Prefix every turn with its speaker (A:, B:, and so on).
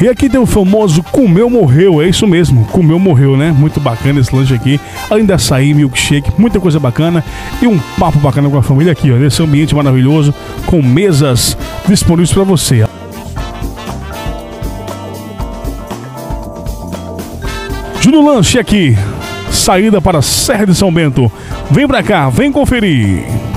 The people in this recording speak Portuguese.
A: E aqui tem o famoso Comeu Morreu, é isso mesmo, Comeu Morreu, né? Muito bacana esse lanche aqui. ainda saí açaí, milkshake, muita coisa bacana e um papo bacana com a família aqui, ó. Nesse ambiente maravilhoso, com mesas disponíveis para você. Juno Lanche aqui, saída para Serra de São Bento. Vem pra cá, vem conferir.